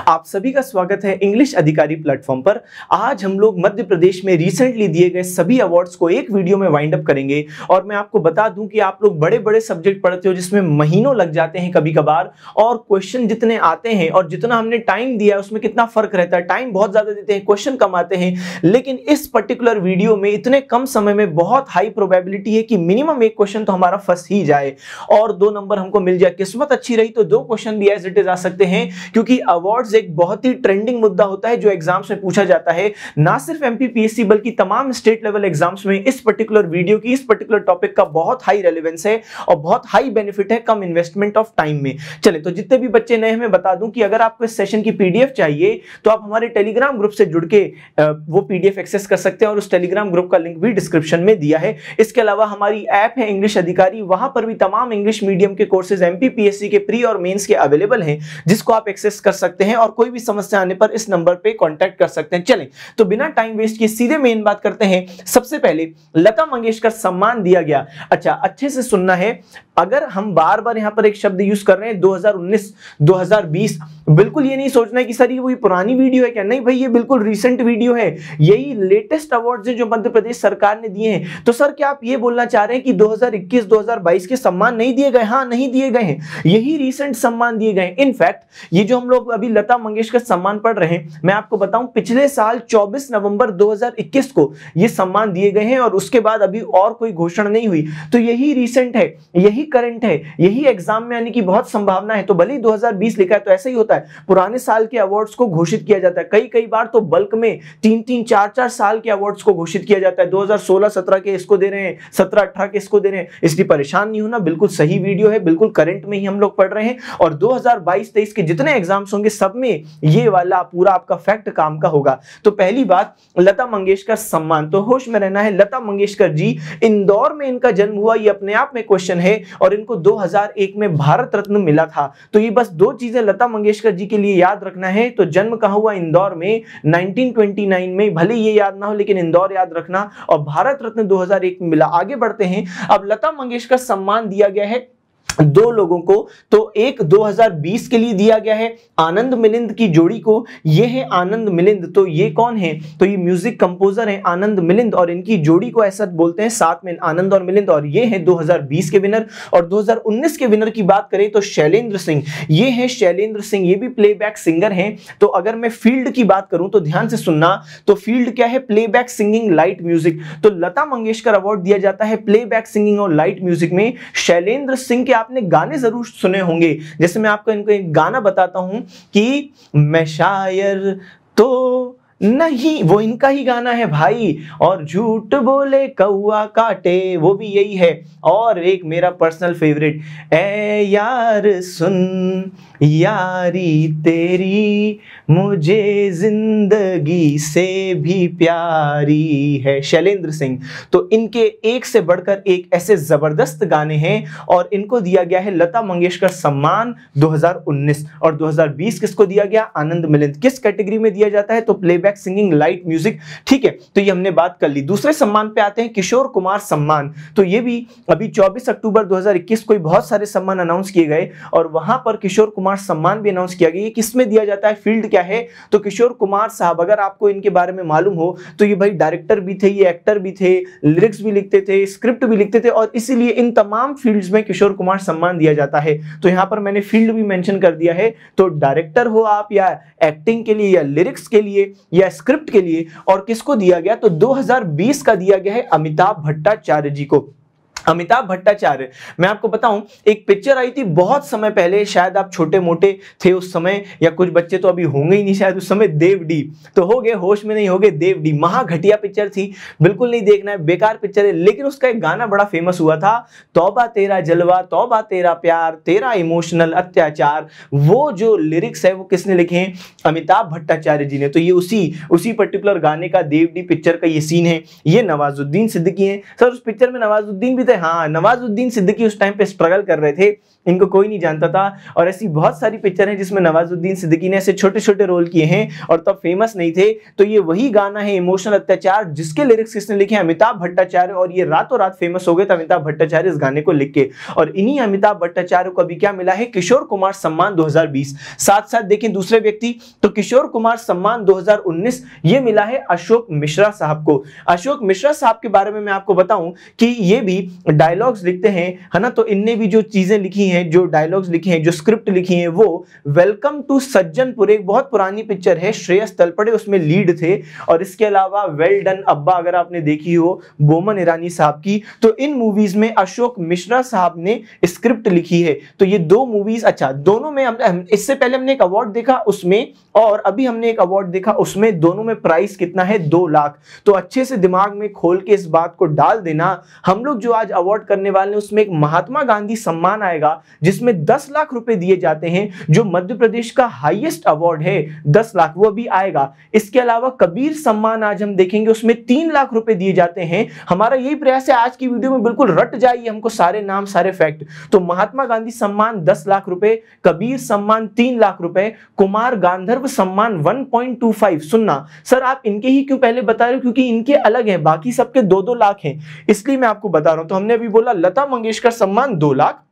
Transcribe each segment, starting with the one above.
आप सभी का स्वागत है इंग्लिश अधिकारी प्लेटफॉर्म पर। आज हम लोग मध्य प्रदेश में रिसेंटली दिए गए सभी अवार्ड्स को एक वीडियो में वाइंड अप करेंगे और मैं आपको बता दूँ कि आप लोग बड़े बड़े सब्जेक्ट पढ़ते हो जिसमें महीनों लग जाते हैं कभी कभार और क्वेश्चन जितने आते हैं और जितना हमने टाइम दिया उसमें कितना फ़र्क रहता है। टाइम बहुत ज़्यादा देते हैं क्वेश्चन कम आते हैं, लेकिन इस पर्टिकुलर वीडियो में इतने कम समय में बहुत हाई प्रोबेबिलिटी है कि मिनिमम एक क्वेश्चन तो हमारा फंस ही जाए। और दो नंबर हमको मिल जाए। किस्मत अच्छी रही तो दो क्वेश्चन भी एज इट इज़ आ सकते हैं, क्योंकि अवार्ड एक बहुत ही ट्रेंडिंग मुद्दा होता है जो एग्ज़ाम्स में पूछा जाता है। ना सिर्फ़ एमपीपीएससी बल्कि तमाम स्टेट लेवल एग्ज़ाम्स में इस पर्टिकुलर वीडियो की, इस पर्टिकुलर टॉपिक का बहुत हाई रेलिवेंस है और बहुत हाई बेनिफिट है कम इन्वेस्टमेंट ऑफ़ टाइम में। चले तो जितने भी बच्चे नए हमें बता दूँ कि अगर आपको इस सेशन की पीडीएफ चाहिए तो आप हमारे टेलीग्राम ग्रुप से जुड़ के वो पीडीएफ एक्सेस कर सकते हैं और उस टेलीग्राम ग्रुप का लिंक भी डिस्क्रिप्शन में दिया है। इसके अलावा हमारी ऐप है इंग्लिश अधिकारी, वहाँ पर भी तमाम इंग्लिश मीडियम के कोर्सेज एमपीपीएससी के प्री और मेंस के अवेलेबल हैं, जिसको आप एक्सेस कर सकते हैं। और कोई भी समस्या आने पर इस नंबर पे कांटेक्ट कर सकते हैं। चलें तो बिना टाइम वेस्ट किए सीधे मेन बात करते हैं। सबसे पहले, लता मंगेशकर सम्मान दिया गया। अच्छा अच्छे से सुनना है। अगर हम बार बार यहाँ पर एक शब्द यूज़ कर रहे हैं 2019 2020 बिल्कुल ये नहीं सोचना है कि सर ये वही पुरानी वीडियो है क्या? नहीं भाई, ये बिल्कुल रिसेंट वीडियो है। यही लेटेस्ट अवार्ड है जो मध्य प्रदेश सरकार ने दिए हैं। तो सर, क्या आप ये बोलना चाह रहे हैं कि 2021 2022 के सम्मान नहीं दिए गए? हाँ नहीं दिए गए हैं। यही रिसेंट सम्मान दिए गए इनफैक्ट ये जो हम लोग अभी लता मंगेशकर सम्मान पढ़ रहे हैं। मैं आपको बताऊँ, पिछले साल चौबीस नवंबर दो को ये सम्मान दिए गए हैं और उसके बाद अभी और कोई घोषणा नहीं हुई। तो यही रिसेंट है, यही करंट है, यही एग्ज़ाम में आने की बहुत संभावना है। तो भले ही 2020 लिखा है तो ऐसा ही होता है। पुराने साल के अवार्ड्स को घोषित किया जाता है। कई कई बार तो बल्क में तीन तीन, चार चार साल के अवार्ड्स को घोषित किया जाता है। 2016-17 के इसको दे रहे हैं 17-18 के इसको दे रहे हैं। इसलिए परेशान नहीं होना, बिल्कुल सही वीडियो है, बिल्कुल करंट में ही हम लोग पढ़ रहे हैं। और दो हज़ार के जितने एग्ज़ाम्स होंगे, सब में ये वाला पूरा आपका फैक्ट काम का होगा। तो पहली बात, लता मंगेशकर सम्मान। तो होश में रहना है। लता मंगेशकर जी, इंदौर में इनका जन्म हुआ, ये अपने आप में क्वेश्चन है, और इनको 2001 में भारत रत्न मिला था। तो ये बस दो चीज़ें लता मंगेशकर जी के लिए याद रखना है। तो जन्म कहा हुआ? इंदौर में 1929 में। भले ये याद ना हो, लेकिन इंदौर याद रखना। और भारत रत्न 2001 में मिला। आगे बढ़ते हैं। अब लता मंगेशकर सम्मान दिया गया है। दो लोगों को तो एक 2020 के लिए दिया गया है आनंद मिलिंद की जोड़ी को। ये है आनंद मिलिंद तो ये कौन है? तो ये म्यूज़िक कंपोजर है आनंद मिलिंद और इनकी जोड़ी को ऐसा बोलते हैं साथ में, आनंद और मिलिंद। और ये है 2020 के विनर और 2019 के विनर की बात करें तो शैलेंद्र सिंह। ये है शैलेंद्र सिंह, ये भी प्लेबैक सिंगर हैं। तो अगर मैं फ़ील्ड की बात करूँ तो ध्यान से सुनना तो फ़ील्ड क्या है? प्लेबैक सिंगिंग लाइट म्यूज़िक तो लता मंगेशकर अवार्ड दिया जाता है प्लेबैक सिंगिंग और लाइट म्यूज़िक में। शैलेंद्र सिंह के आपने गाने ज़रूर सुने होंगे। जैसे मैं आपको इनको एक गाना बताता हूँ कि मैं शायर तो नहीं, वो इनका ही गाना है भाई। और झूठ बोले कौआ काटे, वो भी यही है। और एक मेरा पर्सनल फेवरेट ए यार सुन, यारी तेरी, मुझे ज़िंदगी से भी प्यारी है। शैलेंद्र सिंह। तो इनके एक से बढ़कर एक ऐसे ज़बरदस्त गाने हैं और इनको दिया गया है लता मंगेशकर सम्मान 2019 और 2020 किसको दिया गया? आनंद मिलिंद। किस कैटेगरी में दिया जाता है? तो प्लेबैक सिंगिंग लाइट म्यूज़िक। ठीक है तो ये हमने बात कर ली। दूसरे सम्मान पे आते हैं, किशोर कुमार सम्मान। तो ये भी अभी 24 अक्टूबर 2021 को बहुत सारे सम्मान अनाउंस किए गए और वहाँ पर किशोर कुमार सम्मान भी अनाउंस किया गया। किसमें दिया जाता है? फ़ील्ड क्या है? तो किशोर कुमार साहब, अगर आपको इनके बारे में मालूम हो तो ये भाई डायरेक्टर भी थे, ये एक्टर भी थे लिरिक्स भी लिखते थे स्क्रिप्ट भी लिखते थे और इसीलिए इन तमाम फील्ड्स में किशोर कुमार सम्मान दिया जाता है। तो यहाँ पर मैंने फ़ील्ड भी मेंशन कर दिया है। तो डायरेक्टर हो आप या एक्टिंग के लिए या लिरिक्स के लिए या स्क्रिप्ट के लिए और किसको दिया गया? तो 2020 का दिया गया है अमिताभ भट्टाचार्य जी को। अमिताभ भट्टाचार्य। मैं आपको बताऊँ, एक पिक्चर आई थी बहुत समय पहले, शायद आप छोटे मोटे थे उस समय, या कुछ बच्चे तो अभी होंगे ही नहीं शायद उस समय देव डी तो हो गए, होश में नहीं हो गए देव डी महा पिक्चर थी, बिल्कुल नहीं देखना है, बेकार पिक्चर है, लेकिन उसका एक गाना बड़ा फ़ेमस हुआ था, तौबा तेरा जलवा, तोबा तेरा प्यार, तेरा इमोशनल अत्याचार। वो जो लिरिक्स है, वो किसने लिखे हैं? अमिताभ भट्टाचार्य जी ने। तो ये उसी उसी पर्टिकुलर गाने का देव डी पिक्चर का ये सीन है। ये नवाजुद्दीन सिद्दीकी है। सर, उस पिक्चर में नवाजुद्दीन भी थे हाँ नवाजुद्दीन सिद्दीकी उस टाइम पे स्ट्रगल कर रहे थे। इनको कोई नहीं जानता था। और ऐसी बहुत सारी पिक्चर हैं जिसमें नवाजुद्दीन सिद्दीकी ने ऐसे छोटे छोटे रोल किए हैं और तब फ़ेमस नहीं थे। तो ये वही गाना है इमोशनल अत्याचार जिसके लिरिक्स किसने लिखे अमिताभ भट्टाचार्य और ये रातों रात फ़ेमस हो गए थे अमिताभ भट्टाचार्य इस गाने को लिख के। और इन्हीं अमिताभ भट्टाचार्य को अभी क्या मिला है? किशोर कुमार सम्मान 2020 साथ साथ देखें दूसरे व्यक्ति तो किशोर कुमार सम्मान 2019 ये मिला है अशोक मिश्रा साहब को। अशोक मिश्रा साहब के बारे में मैं आपको बताऊँ कि ये भी डायलॉग्स लिखते हैं, है ना? तो इनने भी जो चीज़ें लिखी हैं जो डायलॉग्स लिखे हैं, जो स्क्रिप्ट लिखी है, वो वेलकम टू सज्जनपुर, एक बहुत पुरानी पिक्चर है, श्रेयस तलपड़े, उसमें लीड थे। और इसके अलावा वेल डन अब्बा, अगर आपने देखी हो, बोमन ईरानी साहब की। तो इन मूवीज़ में अशोक मिश्रा साहब ने स्क्रिप्ट लिखी है। तो ये दो मूवीज़ अच्छा दोनों में हम इससे पहले हमने एक अवार्ड देखा उसमें, और अभी हमने एक अवार्ड देखा उसमें, दोनों में प्राइस कितना है? दो लाख। तो अच्छे से दिमाग में खोल के इस बात को डाल देना। हम लोग जो आज अवार्ड करने वाले हैं, उसमें एक महात्मा गांधी सम्मान आएगा। जिसमें दस लाख रुपए दिए जाते हैं, जो मध्य प्रदेश का हाईएस्ट अवार्ड है, दस लाख वो भी आएगा। इसके अलावा कबीर सम्मान आज हम देखेंगे, उसमें तीन लाख रुपए दिए जाते हैं। हमारा यही प्रयास है, आज की वीडियो में बिल्कुल रट जाइए हमको सारे नाम, सारे फैक्ट तो महात्मा गांधी सम्मान दस लाख रुपए, कबीर सम्मान तीन लाख रुपए, कुमार गांधर्व सम्मान 1.25 सुनना, सर आप इनके ही क्यों पहले बता रहे हो? क्योंकि इनके अलग है, बाकी सबके दो दो लाख हैं। इसलिए मैं आपको बता रहा हूँ तो हमने अभी बोला, लता मंगेशकर सम्मान दो लाख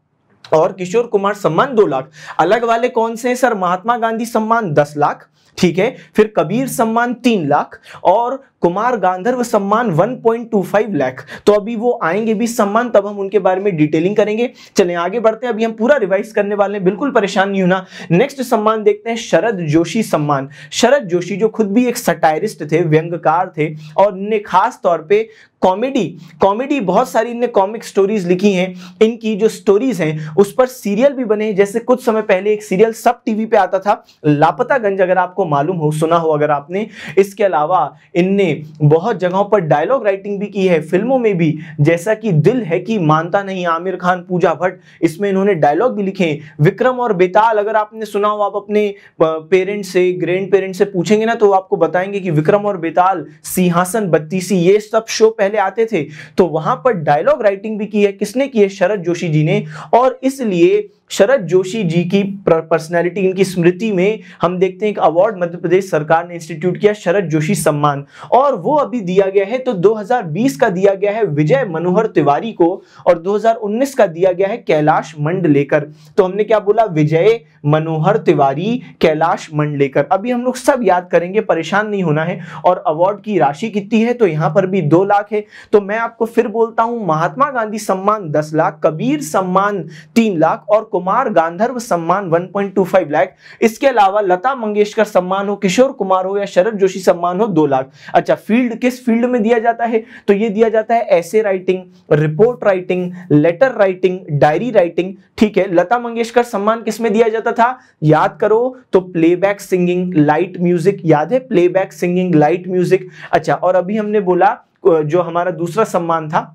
और किशोर कुमार सम्मान दो लाख। अलग वाले कौन से हैं? सर, महात्मा गांधी सम्मान दस लाख, ठीक है? फिर कबीर सम्मान तीन लाख और कुमार गांधर्व सम्मान 1.25 लाख। तो अभी वो आएँगे भी सम्मान, तब हम उनके बारे में डिटेलिंग करेंगे। चलें, आगे बढ़ते हैं। अभी हम पूरा रिवाइज करने वाले हैं। बिल्कुल परेशान नहीं होना। नेक्स्ट सम्मान देखते हैं, शरद जोशी सम्मान। शरद जोशी जो खुद भी एक सटायरिस्ट थे, व्यंगकार थे, और इनने खास तौर पे कॉमेडी कॉमेडी बहुत सारी इनने कॉमिक स्टोरीज लिखी हैं। इनकी जो स्टोरीज हैं, उस पर सीरियल भी बने हैं। जैसे कुछ समय पहले एक सीरियल सब टीवी पे आता था, लापता गंज अगर आपको मालूम हो, सुना हो अगर आपने। इसके अलावा इनने बहुत जगहों पर डायलॉग राइटिंग भी की है, फ़िल्मों में भी। जैसा कि दिल है कि मानता नहीं, आमिर खान, पूजा भट्ट, इसमें इन्होंने डायलॉग भी लिखे। विक्रम और बेताल, अगर आपने सुना हो, आप अपने पेरेंट्स से ग्रैंड पेरेंट्स से पूछेंगे ना तो आपको बताएँगे कि विक्रम और बेताल, सिंहासन, बत्तीसी, ये सब शो पहले आते थे। तो वहाँ पर डायलॉग राइटिंग भी की है, किसने की है? शरद जोशी जी ने। और इसलिए शरद जोशी जी की पर्सनैलिटी इनकी स्मृति में हम देखते हैं एक अवार्ड मध्य प्रदेश सरकार ने इंस्टीट्यूट किया, शरद जोशी सम्मान। और वो अभी दिया गया है तो 2020 का दिया गया है विजय मनोहर तिवारी को, और 2019 का दिया गया है कैलाश मंडलेकर। तो हमने क्या बोला? विजय मनोहर तिवारी, कैलाश मंडलेकर। अभी हम लोग सब याद करेंगे, परेशान नहीं होना है, और अवार्ड की राशि कितनी है तो यहाँ पर भी दो लाख है। तो मैं आपको फिर बोलता हूँ, महात्मा गांधी सम्मान दस लाख, कबीर सम्मान तीन लाख, और कुमार गांधर्व सम्मान 1.25 लाख। इसके अलावा लता मंगेशकर सम्मान हो, किशोर कुमार हो या शरद जोशी सम्मान हो, दो लाख। अच्छा फ़ील्ड, किस फ़ील्ड में दिया जाता है? तो ये दिया जाता है ऐसे writing report writing letter writing diary writing ठीक है? लता मंगेशकर सम्मान किसमें दिया जाता था? याद करो तो प्लेबैक सिंगिंग लाइट म्यूज़िक याद है प्लेबैक सिंगिंग लाइट म्यूज़िक अच्छा और अभी हमने बोला जो हमारा दूसरा सम्मान था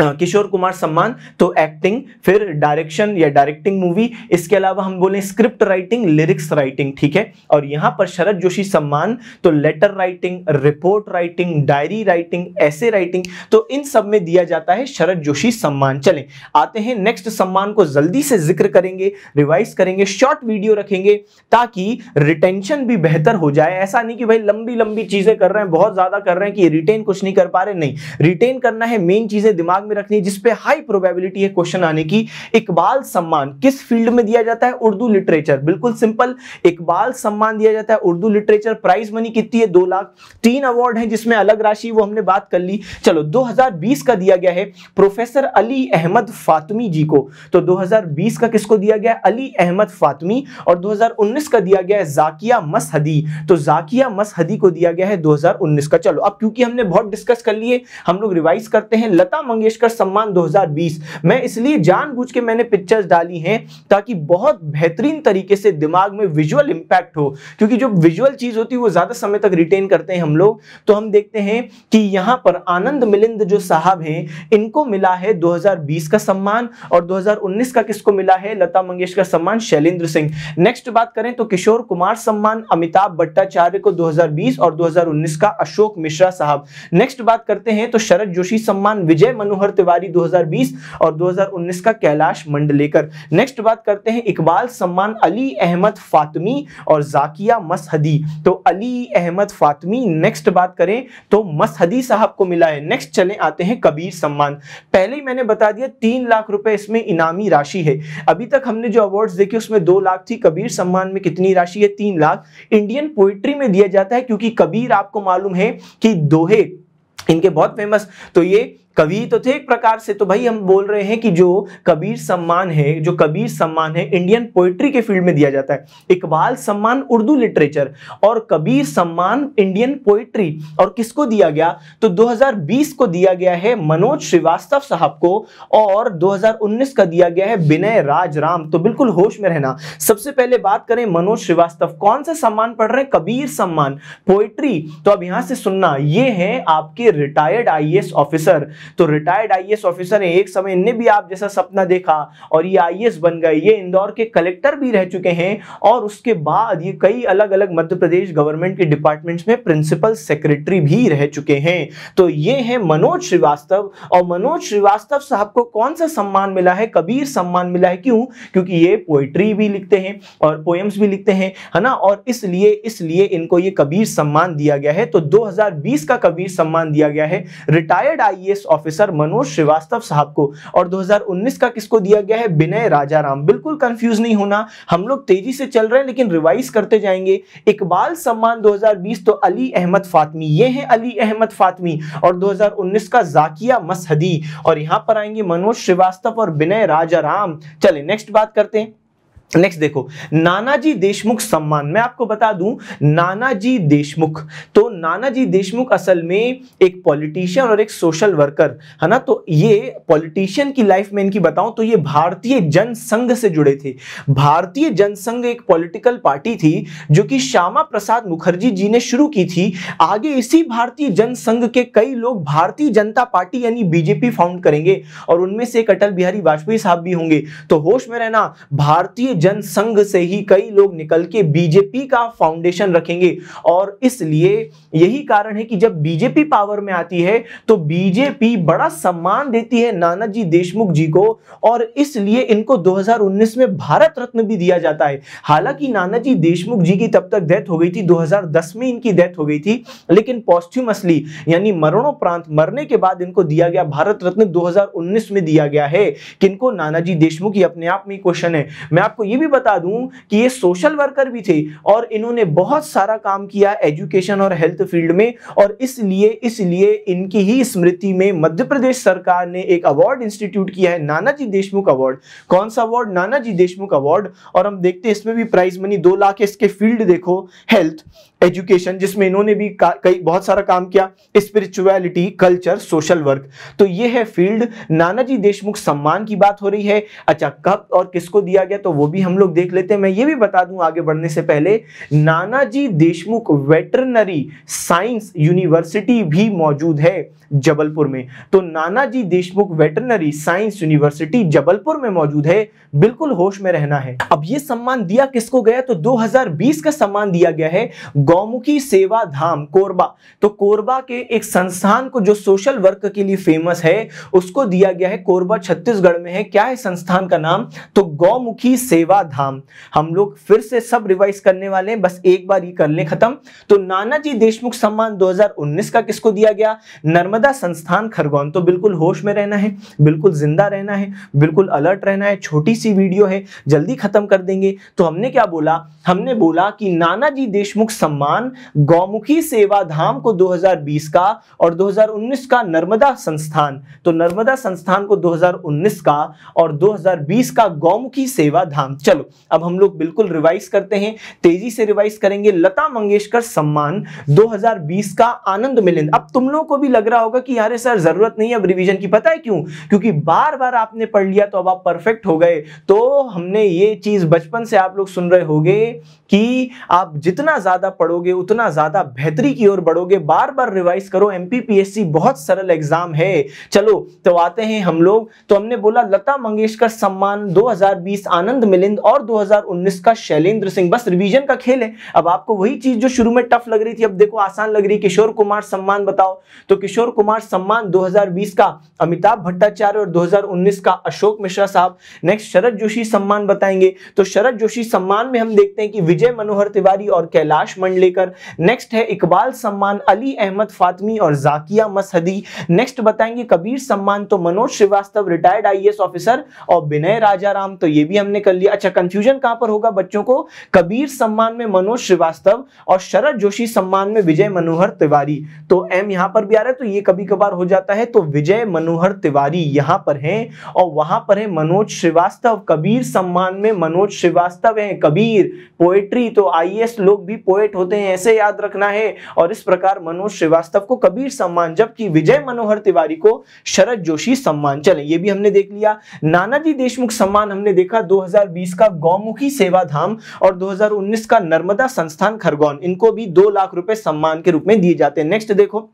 किशोर कुमार सम्मान तो एक्टिंग फिर डायरेक्शन या डायरेक्टिंग मूवी इसके अलावा हम बोले स्क्रिप्ट राइटिंग लिरिक्स राइटिंग ठीक है? और यहाँ पर शरद जोशी सम्मान तो letter writing report writing diary writing ऐसे राइटिंग तो इन सब में दिया जाता है शरद जोशी सम्मान। चलें, आते हैं नेक्स्ट सम्मान को जल्दी से ज़िक्र करेंगे रिवाइज करेंगे शॉर्ट वीडियो रखेंगे, ताकि रिटेंशन भी बेहतर हो जाए। ऐसा नहीं कि भाई लंबी लंबी चीज़ें कर रहे हैं, बहुत ज़्यादा कर रहे हैं कि रिटेन कुछ नहीं कर पा रहे। नहीं रिटेन करना है मेन चीज़ें दिमाग में रखनी है, जिसपे हाई प्रोबेबिलिटी है क्वेश्चन आने की। इकबाल सम्मान, किस फ़ील्ड में दिया जाता है? उर्दू लिटरेचर बिल्कुल सिंपल इकबाल सम्मान दिया जाता है उर्दू लिटरेचर प्राइज मनी कितनी है? दो लाख। तीन अवार्ड है जिसमें अलग राशि, वो हमने बात कर ली। चलो 2020 का दिया गया है प्रोफेसर अली अहमद फातमी जी को। तो 2020 का किसको दिया गया? अली अहमद फातमी। और 2019 का दिया गया है जाकिया मसहदी। तो जाकिया मसहदी को दिया गया है 2019 का। चलो, अब क्योंकि हमने बहुत डिस्कस कर लिए, हम लोग रिवाइज करते हैं। लता मंगेशकर फिल्ममेकर सम्मान 2020 मैं इसलिए जानबूझ के मैंने पिक्चर्स डाली हैं ताकि बहुत बेहतरीन तरीके से दिमाग में विजुअल इंपैक्ट हो। क्योंकि जो विजुअल चीज़ होती है, वो ज़्यादा समय तक रिटेन करते हैं हम लोग। तो हम देखते हैं कि यहाँ पर आनंद मिलिंद जो साहब हैं, इनको मिला है 2020 का सम्मान और 2019 का किसको मिला है? लता मंगेशकर सम्मान शैलेंद्र सिंह। नेक्स्ट बात करें तो किशोर कुमार सम्मान अमिताभ भट्टाचार्य को 2020 और 2019 का अशोक मिश्रा साहब। नेक्स्ट बात करते हैं तो शरद जोशी सम्मान विजय मनोहर मनोहर तिवारी 2020 और 2019 का कैलाश मंडलेकर नेक्स्ट बात करते हैं इकबाल सम्मान अली अहमद फातमी और जाकिया मसहदी। तो अली अहमद फातमी नेक्स्ट बात करें तो मसहदी साहब को मिला है। नेक्स्ट चले, आते हैं कबीर सम्मान। पहले ही मैंने बता दिया, तीन लाख रुपए इसमें इनामी राशि है। अभी तक हमने जो अवार्ड्स देखे, उसमें दो लाख थी। कबीर सम्मान में कितनी राशि है? तीन लाख। इंडियन पोइट्री में दिया जाता है, क्योंकि कबीर आपको मालूम है कि दोहे, इनके बहुत फ़ेमस तो ये कवि तो थे एक प्रकार से तो भाई हम बोल रहे हैं कि जो कबीर सम्मान है, जो कबीर सम्मान है, इंडियन पोइट्री के फ़ील्ड में दिया जाता है। इकबाल सम्मान उर्दू लिटरेचर और कबीर सम्मान इंडियन पोइट्री और किसको दिया गया? तो 2020 को दिया गया है मनोज श्रीवास्तव साहब को और 2019 का दिया गया है विनय राज राम तो बिल्कुल होश में रहना। सबसे पहले बात करें मनोज श्रीवास्तव। कौन सा सम्मान पढ़ रहे हैं? कबीर सम्मान। पोइट्री तो अब यहाँ से सुनना। ये है आपके रिटायर्ड आईएएस ऑफिसर। तो रिटायर्ड आईएएस ऑफिसर है एक समय इनने भी आप जैसा सपना देखा और ये आईएएस बन गए। ये इंदौर के कलेक्टर भी रह चुके हैं और उसके बाद ये कई अलग अलग मध्य प्रदेश गवर्नमेंट के डिपार्टमेंट्स में प्रिंसिपल सेक्रेटरी भी रह चुके हैं। तो ये है मनोज श्रीवास्तव और मनोज श्रीवास्तव साहब को कौन सा सम्मान मिला है? कबीर सम्मान मिला है क्यों? क्योंकि ये पोइट्री भी लिखते हैं और पोएम्स भी लिखते हैं, है ना? और इसलिए इसलिए इनको ये कबीर सम्मान दिया गया है। तो 2020 का कबीर सम्मान दिया गया है। Retired IAS officer Manoj Srivastava साहब को। और 2019 का किसको दिया गया है? विनय राजाराम। बिल्कुल कंफ्यूज नहीं होना। हम लोग तेज़ी से चल रहे हैं, लेकिन रिवाइज करते जाएँगे। इकबाल सम्मान 2020 तो अली अहमद फातमी। ये है अली अहमद फातमी और 2019 का जाकिया मसहदी। और यहाँ पर आएँगे मनोज श्रीवास्तव और विनय राजाराम। चले नेक्स्ट बात करते हैं। नेक्स्ट देखो, नानाजी देशमुख सम्मान। मैं आपको बता दूँ, नानाजी देशमुख। तो नानाजी देशमुख असल में एक पॉलिटिशियन और एक सोशल वर्कर है ना? तो ये पॉलिटिशियन की लाइफ में इनकी बताऊँ तो ये भारतीय जनसंघ से जुड़े थे। भारतीय जनसंघ एक पॉलिटिकल पार्टी थी, जो कि श्यामा प्रसाद मुखर्जी जी ने शुरू की थी। आगे इसी भारतीय जनसंघ के कई लोग भारतीय जनता पार्टी यानी बीजेपी फाउंड करेंगे और उनमें से एक अटल बिहारी वाजपेयी साहब भी होंगे। तो होश में रहना, भारतीय जनसंघ से ही कई लोग निकल के बीजेपी का फाउंडेशन रखेंगे। और इसलिए यही कारण है कि जब बीजेपी पावर में आती है तो बीजेपी बड़ा सम्मान देती है नानाजी देशमुख जी को, और इसलिए इनको 2019 में भारत रत्न भी दिया जाता है। हालाँकि नानाजी देशमुख जी की तब तक डेथ हो गई थी 2010 में इनकी डेथ हो गई थी, लेकिन पॉस्ट्यूमसली यानी मरणोपरांत मरने के बाद इनको दिया गया भारत रत्न 2019 में दिया गया है। किनको नानाजी देशमुख ही अपने आप में क्वेश्चन है। मैं आपको ये भी बता दूँ कि ये सोशल वर्कर भी थे और इन्होंने बहुत सारा काम किया एजुकेशन और हेल्थ फ़ील्ड में और इसलिए इसलिए इनकी ही स्मृति में मध्य प्रदेश सरकार ने एक अवार्ड इंस्टीट्यूट किया है, नानाजी देशमुख अवार्ड कौन सा अवार्ड नानाजी देशमुख अवार्ड और हम देखते हैं इसमें भी प्राइज मनी दो लाख इसके फ़ील्ड देखो हेल्थ एजुकेशन, जिसमें इन्होंने भी कई, बहुत सारा काम किया स्पिरिचुअलिटी कल्चर सोशल वर्क तो ये है फ़ील्ड। नानाजी देशमुख सम्मान की बात हो रही है। अच्छा कब और किसको दिया गया तो वो भी हम लोग देख लेते हैं। मैं ये भी बता दूँ, आगे बढ़ने से पहले, Nanaji Deshmukh veterinary science university भी मौजूद है जबलपुर में। तो Nanaji Deshmukh veterinary science university Jabalpur में मौजूद है। बिल्कुल होश में रहना है। अब ये सम्मान दिया किसको गया तो 2020 का सम्मान दिया गया है। गौमुखी सेवा धाम कोरबा। तो कोरबा के एक संस्थान को जो सोशल वर्क के लिए फ़ेमस है, उसको दिया गया है, कोरबा छत्तीसगढ़ में है। क्या है संस्थान का नाम? तो गौमुखी सेवा धाम। हम लोग फिर से सब रिवाइज करने वाले हैं, बस एक बार ये कर ले खत्म। तो नानाजी देशमुख सम्मान 2019 का किसको दिया गया? नर्मदा संस्थान खरगोन। तो बिल्कुल होश में रहना है, बिल्कुल ज़िंदा रहना है, बिल्कुल अलर्ट रहना है, छोटी सी वीडियो है, जल्दी खत्म कर देंगे। तो हमने क्या बोला? हमने बोला कि नानाजी देशमुख सम्मान गौमुखी सेवा धाम को 2020 का और 2019 का नर्मदा संस्थान। तो नर्मदा संस्थान को 2019 का और 2020 का गौमुखी सेवा धाम चलो, अब हम लोग बिल्कुल रिवाइज करते हैं। तेज़ी से रिवाइज करेंगे। लता मंगेशकर सम्मान 2020 का आनंद मिलिंद। अब तुम लोगों को भी लग रहा होगा कि यार सर, ज़रूरत नहीं है अब रिवीजन की। पता है क्यों? क्योंकि बार बार आपने पढ़ लिया तो अब आप परफेक्ट हो गए। तो हमने ये चीज़ बचपन से आप लोग सुन रहे होगे कि आप जितना ज़्यादा पढ़ोगे उतना ज़्यादा बेहतरी की ओर बढ़ोगे। बार बार रिवाइज करो एमपीपीएससी बहुत सरल एग्ज़ाम है। चलो तो आते हैं हम लोग। तो हमने बोला, लता मंगेशकर सम्मान 2020 आनंद मिलिंद और 2019 का शैलेंद्र सिंह। बस रिवीजन का खेल है। अब आपको वही चीज़ जो शुरू में टफ लग रही थी, अब देखो, आसान लग रही किशोर कुमार सम्मान बताओ। तो किशोर कुमार सम्मान 2020 का, अमिताभ भट्टाचार्य और 2019 का अशोक मिश्रा साहब। नेक्स्ट शरद जोशी सम्मान बताएँगे। तो शरद जोशी सम्मान में हम देखते हैं कि विजय मनोहर तिवारी और कैलाश मंडलेकर नेक्स्ट है इकबाल सम्मान, अली अहमद फातमी और जाकिया मसहदी। नेक्स्ट बताएँगे कबीर सम्मान तो Manoj Srivastava retired IAS officer और विनय राजाराम। तो ये भी हमने कर लिया। अच्छा कंफ्यूजन कहाँ पर होगा बच्चों को? कबीर सम्मान में मनोज श्रीवास्तव और शरद जोशी सम्मान में विजय मनोहर तिवारी। तो एम यहाँ पर भी आ रहा है तो ये कभी कभार हो जाता है। तो विजय मनोहर तिवारी यहाँ पर है और वहाँ पर है मनोज श्रीवास्तव। कबीर सम्मान में मनोज श्रीवास्तव है। कबीर पोएट्री तो आईएएस लोग भी पोएट होते हैं, ऐसे याद रखना है। और इस प्रकार मनोज श्रीवास्तव को कबीर सम्मान, जबकि विजय मनोहर तिवारी को शरद जोशी सम्मान। चले, ये भी हमने देख लिया। नानाजी देशमुख सम्मान हमने देखा 2020 का गौमुखी सेवा धाम और 2019 का नर्मदा संस्थान खरगोन। इनको भी दो लाख रुपए सम्मान के रूप में दिए जाते हैं। नेक्स्ट देखो।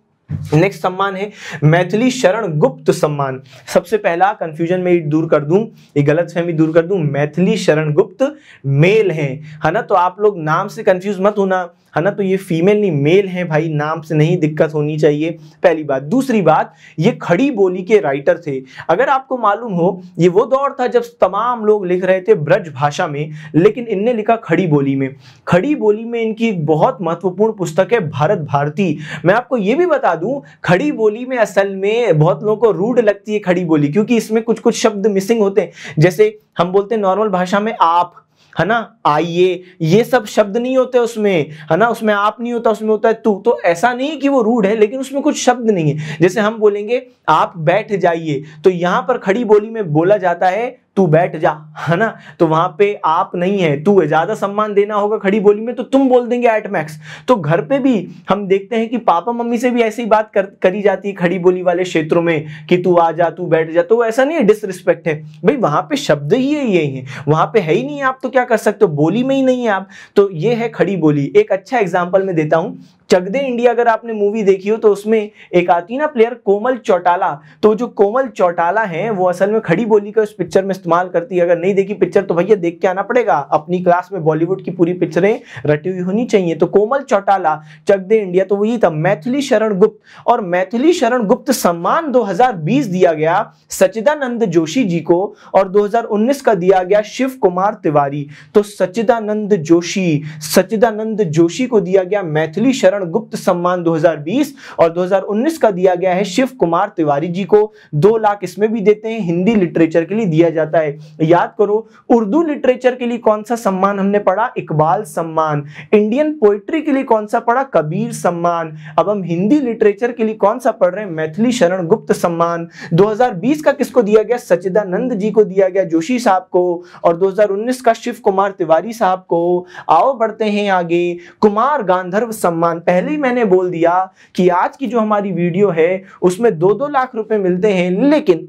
नेक्स्ट सम्मान है मैथिली शरण गुप्त सम्मान। सबसे पहला कंफ्यूजन में दूर कर दूँ, ये गलत फहमी दूर कर दूँ, मैथिली शरण गुप्त मेल है। ना? तो आप लोग नाम से कंफ्यूज मत होना। है ना? तो ये फीमेल नहीं मेल है भाई, नाम से नहीं दिक्कत होनी चाहिए। पहली बात। दूसरी बात, ये खड़ी बोली के राइटर थे। अगर आपको मालूम हो, ये वो दौर था जब तमाम लोग लिख रहे थे ब्रज भाषा में, लेकिन इनने लिखा खड़ी बोली में। खड़ी बोली में इनकी एक बहुत महत्वपूर्ण पुस्तक है भारत भारती। मैं आपको ये भी बता दूँ, खड़ी बोली में असल में बहुत लोगों को रूड लगती है खड़ी बोली, क्योंकि इसमें कुछ कुछ शब्द मिसिंग होते हैं। जैसे हम बोलते हैं नॉर्मल भाषा में आप। है ना? आइए, ये सब शब्द नहीं होते उसमें, है ना? उसमें आप नहीं होता, उसमें होता है तू। तो ऐसा नहीं कि वो रूढ़ है, लेकिन उसमें कुछ शब्द नहीं है। जैसे हम बोलेंगे, आप बैठ जाइए। तो यहाँ पर खड़ी बोली में बोला जाता है तू बैठ जा है ना? तो वहाँ पे आप नहीं है तू है ज़्यादा सम्मान देना होगा खड़ी बोली में तो तुम बोल देंगे एट मैक्स तो घर पे भी हम देखते हैं कि पापा मम्मी से भी ऐसी बात कर, करी जाती है खड़ी बोली वाले क्षेत्रों में कि तू आ जा तू बैठ जा तो ऐसा नहीं है डिसरिस्पेक्ट है। भाई वहाँ पे शब्द ही है यही है। वहाँ पे है ही नहीं आप तो क्या कर सकते हो? बोली में ही नहीं है आप। तो ये है खड़ी बोली। एक अच्छा एग्ज़ाम्पल में देता हूँ। चक दे इंडिया अगर आपने मूवी देखी हो तो उसमें एक आती ना प्लेयर कोमल चौटाला। तो जो कोमल चौटाला है, वो असल में खड़ी बोली का उस पिक्चर में इस्तेमाल करती है। अगर नहीं देखी पिक्चर तो भैया देख के आना पड़ेगा। अपनी क्लास में बॉलीवुड की पूरी पिक्चरें रटी हुई होनी चाहिए। तो कोमल चौटाला चक दे इंडिया तो वही था। मैथिली शरण गुप्त। और मैथिली शरण गुप्त सम्मान 2020 दिया गया सचिदानंद जोशी जी को और 2019 का दिया गया शिव कुमार तिवारी। तो सचिदानंद जोशी सचिदानंद जोशी को दिया गया मैथिली शरण गुप्त सम्मान 2020 और 2019 का दिया गया है शिव कुमार तिवारी जी को। दो लाख इसमें भी देते हैं, हिंदी लिटरेचर के लिए दिया जाता है। याद करो, उर्दू लिटरेचर के लिए कौन सा सम्मान हमने पढ़ा? इकबाल सम्मान। इंडियन पोइट्री के लिए कौन सा पढ़ा? कबीर सम्मान। अब हम हिंदी लिटरेचर के लिए कौन सा पढ़ रहे हैं? मैथिली शरण गुप्त सम्मान। 2020 का किसको दिया गया? सचिदानंद जी को दिया गया जोशी साहब को और 2019 का शिव कुमार तिवारी साहब को। आओ बढ़ते हैं आगे। कुमार गांधर्व सम्मान। पहले ही मैंने बोल दिया कि आज की जो हमारी वीडियो है, उसमें दो दो लाख रुपए मिलते हैं, लेकिन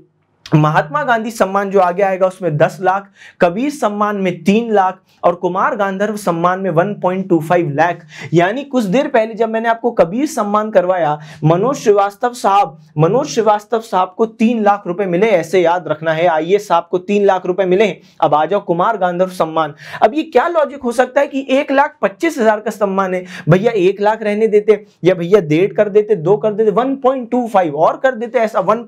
महात्मा गांधी सम्मान जो आगे आएगा उसमें दस लाख, कबीर सम्मान में तीन लाख और कुमार गांधर्व सम्मान में 1.25 लाख। यानी कुछ देर पहले जब मैंने आपको कबीर सम्मान करवाया, मनोज श्रीवास्तव साहब, मनोज श्रीवास्तव साहब को तीन लाख रुपए मिले, ऐसे याद रखना है, आइए साहब को तीन लाख रुपए मिले, अब आ जाओ कुमार गांधर्व सम्मान। अब ये क्या लॉजिक हो सकता है कि एक लाख पच्चीस हज़ार का सम्मान है? भैया एक लाख रहने देते या भैया डेढ़ कर देते, दो कर देते वन और कर देते ऐसा वन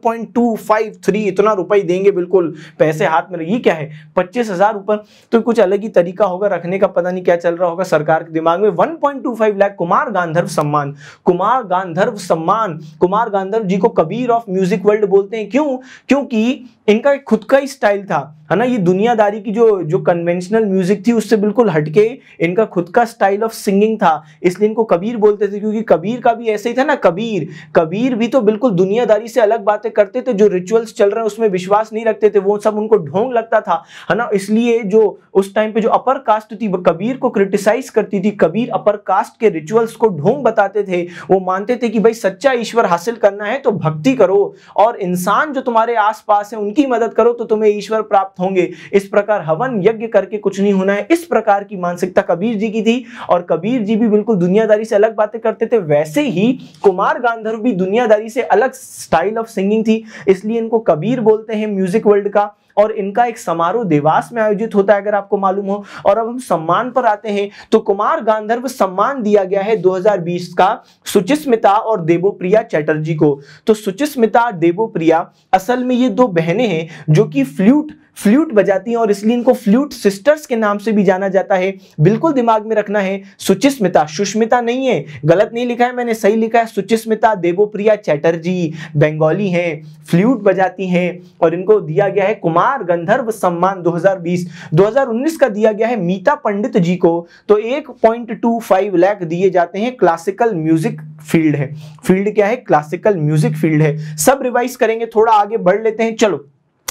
इतना इतना रुपए देंगे बिल्कुल? पैसे हाथ में ये क्या है? पच्चीस हज़ार ऊपर। तो कुछ अलग ही तरीका होगा, रखने का पता नहीं क्या चल रहा होगा सरकार के दिमाग में। 1.25 लाख कुमार गांधर्व सम्मान। कुमार गांधर्व सम्मान। कुमार गांधर्व जी को कबीर ऑफ़ म्यूज़िक वर्ल्ड बोलते हैं। क्यों? क्योंकि इनका एक खुद का ही स्टाइल था, है ना? ये दुनियादारी की जो जो कन्वेंशनल म्यूज़िक थी, उससे बिल्कुल हटके इनका खुद का स्टाइल ऑफ़ सिंगिंग था। इसलिए इनको कबीर बोलते थे, क्योंकि कबीर का भी ऐसे ही था ना, कबीर। कबीर भी तो बिल्कुल दुनियादारी से अलग बातें करते थे, जो रिचुअल्स चल रहे हैं, उसमें विश्वास नहीं रखते थे, वो सब उनको ढोंग लगता था, है ना? इसलिए जो, उस टाइम पे जो अपर कास्ट थी, वो कबीर को क्रिटिसाइज करती थी, कबीर अपर कास्ट के रिचुअल्स को ढोंग बताते थे। वो मानते थे कि भाई सच्चा ईश्वर हासिल करना है तो भक्ति करो। और इंसान जो तुम्हारे आसपास है उनकी मदद करो तो तुम्हें ईश्वर प्राप्त होंगे। इस प्रकार हवन यज्ञ करके कुछ नहीं होना है। इस प्रकार की मानसिकता कबीर जी की थी और कबीर जी भी बिल्कुल दुनियादारी से अलग बातें करते थे। वैसे ही कुमार गांधर्व भी दुनियादारी से अलग स्टाइल ऑफ़ सिंगिंग थी। इसलिए इनको कबीर बोलते हैं। म्यूज़िक वर्ल्ड का और इनका एक समारोह देवास में आयोजित होता है, अगर आपको मालूम हो। और अब हम सम्मान पर आते हैं। तो कुमार गांधर्व सम्मान दिया गया है 2020 का सुचिस्मिता और देवोप्रिया चैटर्जी को। तो सुचिस्मिता, देवोप्रिया, असल में ये दो बहनें हैं जो कि फ्लूट फ्लूट बजाती हैं और इसलिए इनको फ्लूट सिस्टर्स के नाम से भी जाना जाता है। बिल्कुल दिमाग में रखना है, सुचिस्मिता। सुष्मिता नहीं है, गलत नहीं लिखा है, मैंने सही लिखा है। सुचिस्मिता, देवोप्रिया चैटर्जी, बंगाली हैं, फ्लूट बजाती हैं और इनको दिया गया है कुमार गंधर्व सम्मान 2020 2019 का दिया गया है मीता पंडित जी को तो 1.25 लाख दिए जाते हैं क्लासिकल म्यूज़िक फ़ील्ड है। फ़ील्ड क्या है? क्लासिकल म्यूज़िक फ़ील्ड है। सब रिवाइज करेंगे, थोड़ा आगे बढ़ लेते हैं, चलो।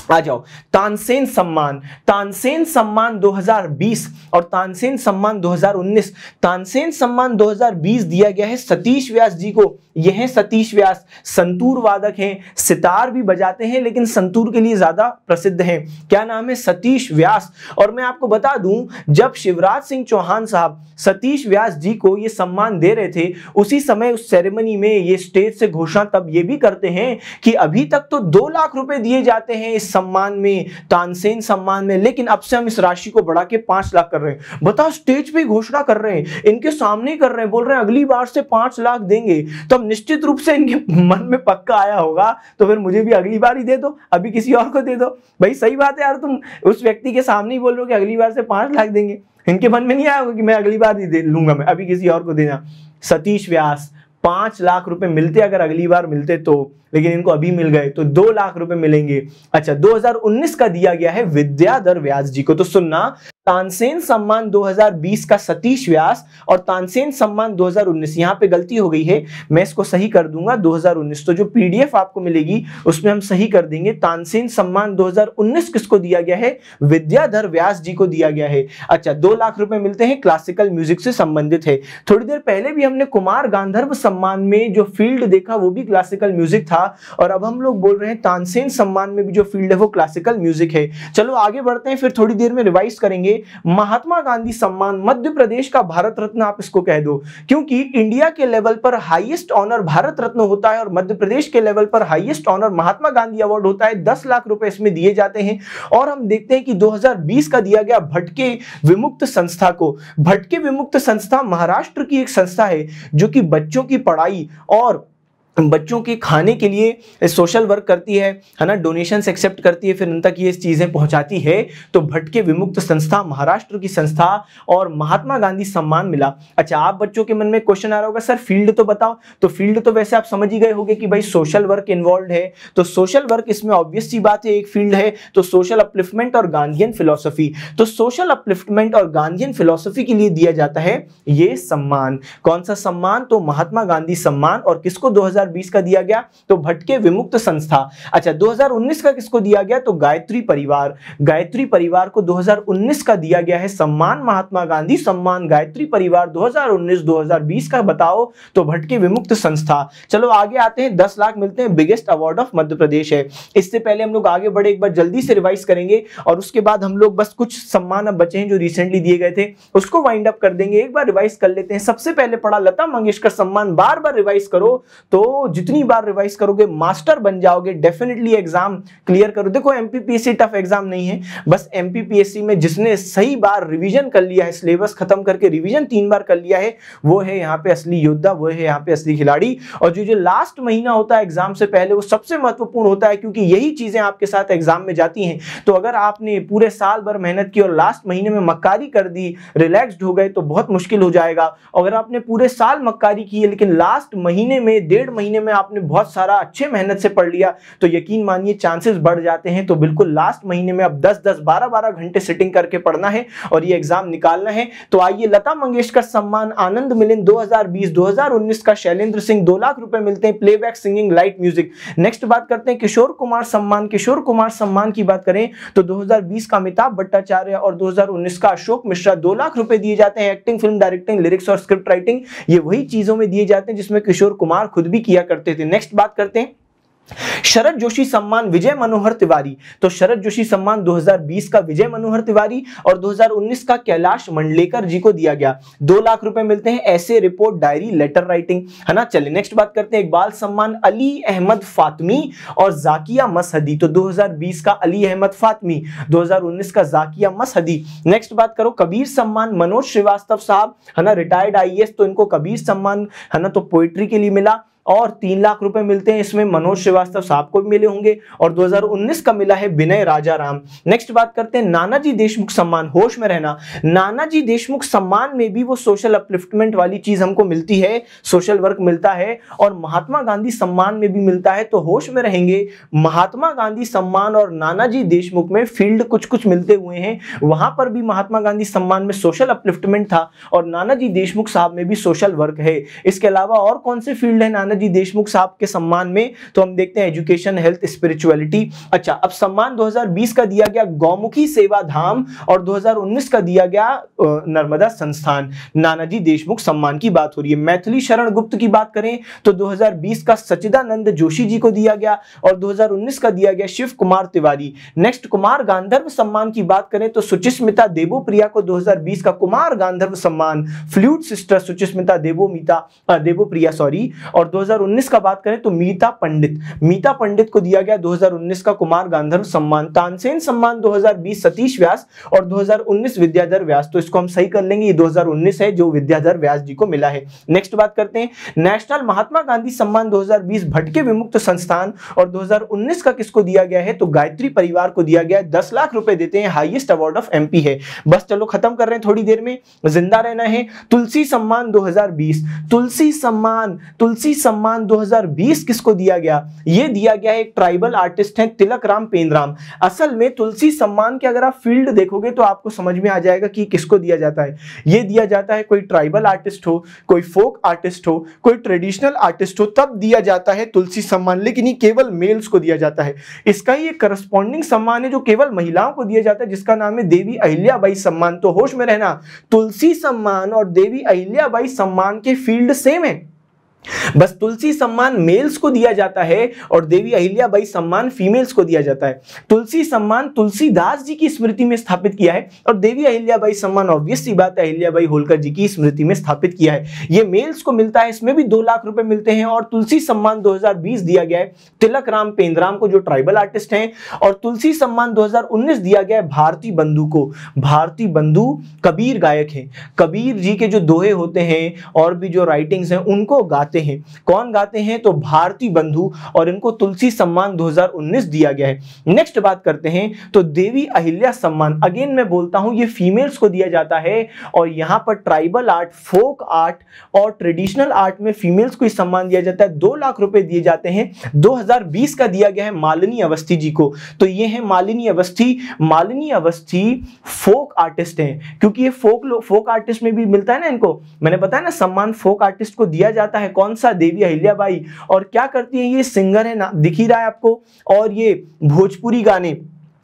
आ जाओ। तानसेन सम्मान। तानसेन सम्मान 2020 और तानसेन सम्मान 2019 तानसेन सम्मान 2020 दिया गया है सतीश व्यास जी को। यह है सतीश व्यास। संतूर वादक हैं। सितार भी बजाते हैं, लेकिन संतूर के लिए ज़्यादा प्रसिद्ध हैं। क्या नाम है? सतीश व्यास। और मैं आपको बता दूँ, जब शिवराज सिंह चौहान साहब सतीश व्यास जी को यह सम्मान दे रहे थे, उसी समय उस सेरेमनी में ये स्टेज से घोषणा तब ये भी करते हैं कि अभी तक तो दो लाख रुपए दिए जाते हैं इस सम्मान में, तानसेन सम्मान में, लेकिन अब से हम इस राशि को बढ़ा के पाँच लाख कर रहे हैं। बताओ, स्टेज पे घोषणा कर रहे हैं, इनके सामने कर रहे हैं, बोल रहे हैं अगली बार से पाँच लाख देंगे। तो निश्चित रूप से इनके मन में पक्का आया होगा तो फिर मुझे भी अगली बार ही दे दो, अभी किसी और को दे दो। भाई, सही बात है यार, तुम उस व्यक्ति के सामने ही बोल रहे हो कि अगली बार से पाँच लाख देंगे। इनके मन में नहीं आया होगा कि मैं अगली बार ही दे लूँगा मैं, अभी किसी और को देना। सतीश व्यास पाँच लाख रुपए मिलते अगर अगली बार मिलते तो लेकिन इनको अभी मिल गए तो दो लाख रुपए मिलेंगे। अच्छा 2019 का दिया गया है विद्याधर व्यास जी को तो सुनना। तानसेन सम्मान 2020 का सतीश व्यास और तानसेन सम्मान 2019 यहाँ पे गलती हो गई है, मैं इसको सही कर दूँगा। 2019 तो जो पीडीएफ आपको मिलेगी, उसमें हम सही कर देंगे। तानसेन सम्मान 2019 किसको दिया गया है? विद्याधर व्यास जी को दिया गया है। अच्छा दो लाख रुपए मिलते हैं क्लासिकल म्यूज़िक से संबंधित है। थोड़ी देर पहले भी हमने कुमार गांधर्व सम्मान में जो फ़ील्ड देखा, वो भी क्लासिकल म्यूज़िक था। और अब हम लोग बोल रहे हैं, तानसेन सम्मान में भी जो फ़ील्ड है, वो क्लासिकल म्यूज़िक है। चलो, आगे बढ़ते हैं, फिर थोड़ी देर में रिवाइज करेंगे। महात्मा गांधी सम्मान मध्य प्रदेश का भारत रत्न आप इसको कह दो। क्योंकि इंडिया के लेवल पर हाईएस्ट ऑनर भारत रत्न होता है और मध्य प्रदेश के लेवल पर highest honour Mahatma Gandhi award होता है। दस लाख रुपए इसमें दिए जाते हैं और हम देखते हैं कि 2020 का दिया गया भटके विमुक्त संस्था को। भटके विमुक्त संस्था महाराष्ट्र की एक संस्था है जो कि बच्चों की पढ़ाई और बच्चों के खाने के लिए सोशल वर्क करती है है ना? डोनेशन एक्सेप्ट करती है, फिर उन तक ये चीज़ें पहुंचाती है। तो भटके विमुक्त संस्था, महाराष्ट्र की संस्था और महात्मा गांधी सम्मान मिला। अच्छा आप बच्चों के मन में क्वेश्चन आ रहा होगा, सर फ़ील्ड तो बताओ। तो फ़ील्ड तो वैसे आप समझ ही गए होंगे कि भाई सोशल वर्क इन्वॉल्व है। तो सोशल वर्क इसमें ऑब्वियस सी बात है, एक फ़ील्ड है। तो सोशल अपलिफ्टमेंट और गांधीयन फिलोसफी तो सोशल अपलिफ्टमेंट और गांधीयन फिलोसफी के लिए दिया जाता है ये सम्मान। कौन सा सम्मान? तो महात्मा गांधी सम्मान और किसको दो 2020 का दिया गया तो भटके विमुक्त संस्था। अच्छा 2019 का किसको दिया गया? तो गायत्री परिवार। गायत्री परिवार को 2019 का दिया गया है सम्मान महात्मा गांधी सम्मान। गायत्री परिवार 2019-2020 का, बताओ तो भटके विमुक्त संस्था। चलो, आगे आते हैं, दस लाख मिलते हैं biggest award of Madhya Pradesh है। इससे पहले हम लोग आगे बढ़े, एक बार जल्दी से रिवाइज करेंगे, और उसके बाद हम लोग बस कुछ सम्मान अब बचे हैं जो रिसेंटली दिए गए थे, उसको वाइंड अप कर देंगे। एक बार रिवाइज कर लेते हैं। सबसे पहले पढ़ा लता मंगेशकर सम्मान, बार बार रिवाइज करो तो जितनी बार रिवाइज करोगे मास्टर बन जाओगे डेफिनेटली एग्ज़ाम क्लियर करो। देखो एमपीपीएससी टफ एग्ज़ाम नहीं है। बस एमपीपीएससी में जिसने सही बार रिवीजन कर लिया है सिलेबस खत्म करके रिवीजन तीन बार कर लिया है, वो है यहाँ पे असली योद्धा, वो है यहाँ पे असली खिलाड़ी। और जो जो लास्ट महीना होता है एग्ज़ाम से पहले, वो सबसे महत्वपूर्ण होता है क्योंकि यही चीज़ें आपके साथ एग्ज़ाम में जाती हैं। तो अगर आपने पूरे साल भर मेहनत की और लास्ट महीने में मक्कारी कर दी रिलैक्सड हो गए तो बहुत मुश्किल हो जाएगा। अगर आपने पूरे साल मक्कारी की है, लेकिन लास्ट महीने में, डेढ़ महीने में आपने बहुत सारा अच्छे मेहनत से पढ़ लिया तो यकीन मानिए चांसेस बढ़ जाते हैं। तो बिल्कुल लास्ट महीने में अब 10 10 12 12 घंटे सिटिंग करके पढ़ना है और ये एग्ज़ाम निकालना है। तो आइए लता मंगेशकर सम्मान, आनंद मिलन 2020 2019 का शैलेंद्र सिंह, दो लाख रुपए मिलते हैं playback singing light music next बात करते हैं किशोर कुमार सम्मान, किशोर कुमार सम्मान की बात करें तो 2020 का अमिताभ भट्टाचार्य और 2019 का अशोक मिश्रा दो लाख रुपए दिए जाते हैं। एक्टिंग फ़िल्म डायरेक्टिंग लिरिक्स और स्क्रिप्ट राइटिंग ये वही चीज़ों में दिए जाते हैं जिसमें किशोर कुमार खुद भी किया करते थे। नेक्स्ट बात करते हैं। शरद जोशी सम्मान विजय मनोहर तिवारी। तो शरद जोशी सम्मान 2020 का विजय मनोहर तिवारी और 2019 का कैलाश मंडलेकर जी को दिया गया। दो लाख रुपए मिलते हैं ऐसे रिपोर्ट डायरी लेटर राइटिंग है ना? चलिए नेक्स्ट बात करते हैं। इकबाल सम्मान अली अहमद फातमी और जाकिया मसहदी। तो 2020 का अली अहमद फातमी 2019 का जाकिया मसहदी। नेक्स्ट बात करो, कबीर सम्मान मनोज श्रीवास्तव साहब, है ना? रिटायर्ड आई तो इनको कबीर सम्मान, है ना? तो पोइट्री के लिए मिला। और तीन लाख रुपए मिलते हैं इसमें। मनोज श्रीवास्तव साहब को भी मिले होंगे और 2019 का मिला है विनय राजा राम नेक्स्ट बात करते हैं, नानाजी देशमुख सम्मान, होश में रहना। नानाजी देशमुख सम्मान में भी वो सोशल अपलिफ्टमेंट वाली चीज़ हमको मिलती है सोशल वर्क मिलता है और महात्मा गांधी सम्मान में भी मिलता है तो होश में रहेंगे। महात्मा गांधी सम्मान और नानाजी देशमुख में फ़ील्ड कुछ कुछ मिलते हुए हैं। वहाँ पर भी महात्मा गांधी सम्मान में सोशल अपलिफ्टमेंट था और नानाजी देशमुख साहब में भी सोशल वर्क है। इसके अलावा और कौन से फ़ील्ड है नाना जी देशमुख साहब के सम्मान में तो हम देखते हैं एजुकेशन हेल्थ स्पिरिचुअलिटी अच्छा अब सम्मान 2020 का दिया गया गौमुखी सेवा धाम और 2019 का दिया गया नर्मदा संस्थान। नानाजी देशमुख, सम्मान की बात हो रही है। मैथिली शरण गुप्त की बात करें तो 2020 का सचिदानंद जोशी जी को दिया गया और 2019 का दिया गया शिव कुमार तिवारी। नेक्स्ट कुमार गांधर्व सम्मान की बात करें तो सुचिस्मिता देवोप्रिया को 2020 का कुमार गांधर्व सम्मान। Flute sister Suchismita Debomita Debopriya sorry और 2019 का बात करें तो मीता पंडित। मीता पंडित को दिया गया 2019 का कुमार गांधर्व सम्मान। तानसेन सम्मान 2020 सतीश व्यास और 2019 विद्याधर व्यास। तो इसको हम सही कर लेंगे, ये 2019 है जो विद्याधर व्यास जी को मिला है। नेक्स्ट बात करते हैं, नेशनल महात्मा गांधी सम्मान 2020 भटके विमुक्त संस्थान और 2019 का किसको दिया गया है? तो गायत्री परिवार को दिया गया दस लाख रुपए देते हैं हाइएस्ट अवार्ड ऑफ़ एमपी है। बस चलो खत्म कर रहे हैं थोड़ी देर में। ज़िंदा रहना है। तुलसी सम्मान 2020 तुलसी सम्मान तुलसी सम्मान सम्मान 2020 किसको दिया गया? ये दिया गया है एक ट्राइबल आर्टिस्ट है तिलक राम पेंद्राम। असल में तुलसी सम्मान के अगर आप फ़ील्ड देखोगे तो आपको समझ में आ जाएगा कि किसको दिया जाता है। ये दिया जाता है कोई ट्राइबल आर्टिस्ट हो, कोई फोक आर्टिस्ट हो, कोई ट्रेडिशनल आर्टिस्ट हो, तब दिया जाता है तुलसी सम्मान, लेकिन ये केवल मेल्स को दिया जाता है। इसका ही एक करस्पॉन्डिंग सम्मान है जो केवल महिलाओं को दिया जाता है, जिसका नाम है देवी अहिल्याबाई सम्मान। तो होश में रहना, तुलसी सम्मान और देवी अहिल्याबाई सम्मान के फ़ील्ड सेम है। बस तुलसी सम्मान मेल्स को दिया जाता है और देवी अहिल्याबाई सम्मान फीमेल्स को दिया जाता है। तुलसी सम्मान तुलसीदास जी की स्मृति में स्थापित किया है और देवी अहिल्याबाई सम्मान ऑब्वियसली बात है अहिल्याबाई होलकर जी की स्मृति में स्थापित किया है। ये मेल्स को मिलता है, इसमें भी दो लाख रुपए मिलते हैं और तुलसी सम्मान 2020 दिया गया है। तिलक राम पेंद्राम को जो ट्राइबल आर्टिस्ट हैं और तुलसी सम्मान 2019 दिया गया है भारती बंधु को। भारती बंधु कबीर गायक हैं। कबीर जी के जो दोहे होते हैं और भी जो राइटिंग्स हैं, उनको गाते गाते हैं। कौन गाते हैं? तो भारती बंधु और इनको तुलसी सम्मान 2019 दिया गया है। नेक्स्ट बात करते हैं तो देवी अहिल्या सम्मान। अगेन मैं बोलता हूँ, ये फीमेल्स को दिया जाता है और यहाँ पर ट्राइबल आर्ट फोक आर्ट और ट्रेडिशनल आर्ट में फीमेल्स को सम्मान दिया जाता है। दो लाख रुपए दिए जाते हैं। 2020 का दिया गया है मालिनी अवस्थी जी को। तो ये है मालिनी अवस्थी। मालिनी अवस्थी फोक आर्टिस्ट हैं। क्योंकि ये फोक फोक आर्टिस्ट में भी मिलता है ना इनको? मैंने बताया ना, सम्मान फोक आर्टिस्ट को दिया जाता है। कौन सा देवी अहिल्याबाई? और क्या करती है ये? सिंगर है ना, दिख ही रहा है आपको। और ये भोजपुरी गाने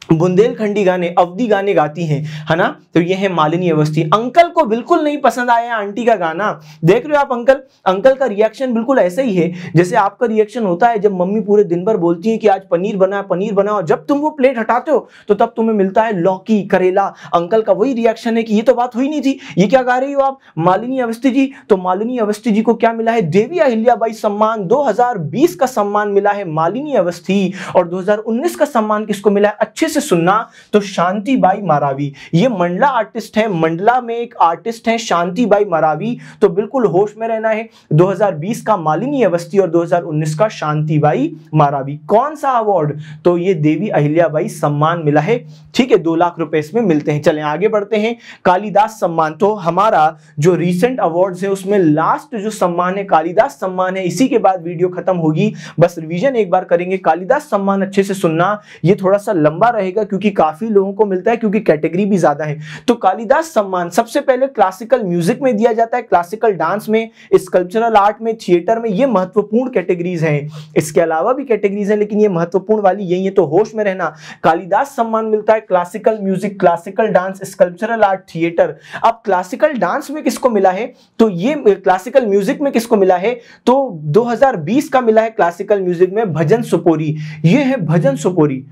बुंदेलखंडी गाने, अवधि गाने गाती हैं, है ना? तो ये है मालिनी अवस्थी। अंकल को बिल्कुल नहीं पसंद आया आंटी का गाना। देख रहे हो आप अंकल? अंकल का रिएक्शन बिल्कुल ऐसे ही है, जैसे आपका रिएक्शन होता है जब मम्मी पूरे दिन भर बोलती है कि आज पनीर बना पनीर बना और जब तुम वो प्लेट हटाते हो तो तब तुम्हें मिलता है लौकी, करेला। अंकल का वही रिएक्शन है कि ये तो बात हुई नहीं थी, ये क्या गा रही हो आप? मालिनी अवस्थी जी तो मालिनी अवस्थी जी को क्या मिला है? देवी अहिल्याबाई सम्मान, दो हज़ार बीस का सम्मान मिला है मालिनी अवस्थी, और दो हज़ार उन्नीस का सम्मान किसको मिला है? अच्छे से सुनना तो शांति बाई मारावी। ये मंडला आर्टिस्ट है, मंडला में एक आर्टिस्ट है, शांति बाई मारावी। तो बिल्कुल होश में रहना है। 2020 का मालिनी अवस्थी और 2019 का शांति बाई मारावी। कौन सा अवार्ड तो ये देवी अहिल्याबाई सम्मान मिला है। ठीक है, दो लाख रुपए इसमें मिलते हैं। चले, आगे बढ़ते हैं। कालिदास सम्मान। तो हमारा जो रिसेंट अवार्ड है, उसमें लास्ट जो सम्मान है, कालिदास सम्मान है, इसी के बाद वीडियो खत्म होगी। बस रिविजन एक बार करेंगे। कालिदास सम्मान अच्छे से सुनना। ये थोड़ा सा लंबा रहेगा, क्योंकि काफ़ी लोगों को मिलता है, क्योंकि कैटेगरी भी ज़्यादा है। तो कालिदास सम्मान, सबसे पहले क्लासिकल म्यूज़िक में दिया जाता है क्लासिकल डांस में स्कल्पचरल आर्ट में थिएटर में, ये महत्वपूर्ण कैटेगरीज हैं। इसके अलावा भी कैटेगरीज हैं, लेकिन ये महत्वपूर्ण वाली यही है तो होश में रहना। कालिदास सम्मान मिलता है classical music classical dance sculptural art theatre अब क्लासिकल डांस में किसको मिला है? तो ये क्लासिकल म्यूज़िक में किसको मिला है? तो 2020 का मिला है क्लासिकल म्यूज़िक में, भजन सुपोरी। ये है भजन सुपोरी।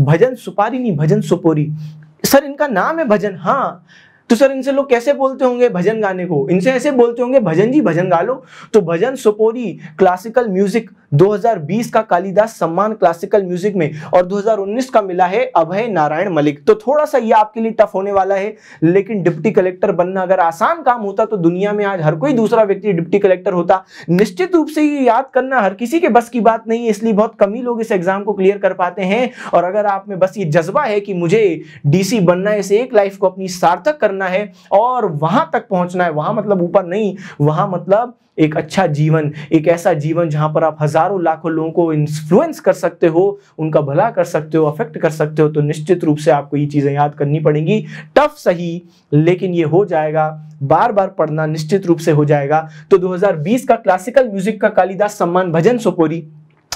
भजन सुपारी नहीं, भजन सुपोरी। सर, इनका नाम है भजन। हाँ तो सर, इनसे लोग कैसे बोलते होंगे भजन गाने को? इनसे ऐसे बोलते होंगे, भजन जी, भजन गा लो। तो भजन सुपोरी क्लासिकल म्यूज़िक 2020 का कालिदास सम्मान क्लासिकल म्यूज़िक में और 2019 का मिला है अभय नारायण मलिक। तो थोड़ा सा ये आपके लिए टफ होने वाला है, लेकिन डिप्टी कलेक्टर बनना अगर आसान काम होता तो दुनिया में आज हर कोई दूसरा व्यक्ति डिप्टी कलेक्टर होता। निश्चित रूप से ये याद करना हर किसी के बस की बात नहीं है, इसलिए बहुत कम ही लोग इस एग्ज़ाम को क्लियर कर पाते हैं। और अगर आप में बस ये जज्बा है कि मुझे डीसी बनना है, इस एक लाइफ को अपनी सार्थक करना है और वहाँ तक पहुँचना है, वहाँ मतलब ऊपर नहीं, वहाँ मतलब एक अच्छा जीवन, एक ऐसा जीवन जहाँ पर आप हज़ारों लाखों लोगों को इन्फ्लुएंस कर सकते हो, उनका भला कर सकते हो अफेक्ट कर सकते हो तो निश्चित रूप से आपको ये चीज़ें याद करनी पड़ेंगी। टफ सही, लेकिन ये हो जाएगा बार बार पढ़ना निश्चित रूप से हो जाएगा। तो 2020 का क्लासिकल म्यूज़िक का कालिदास सम्मान, भजन सोपोरी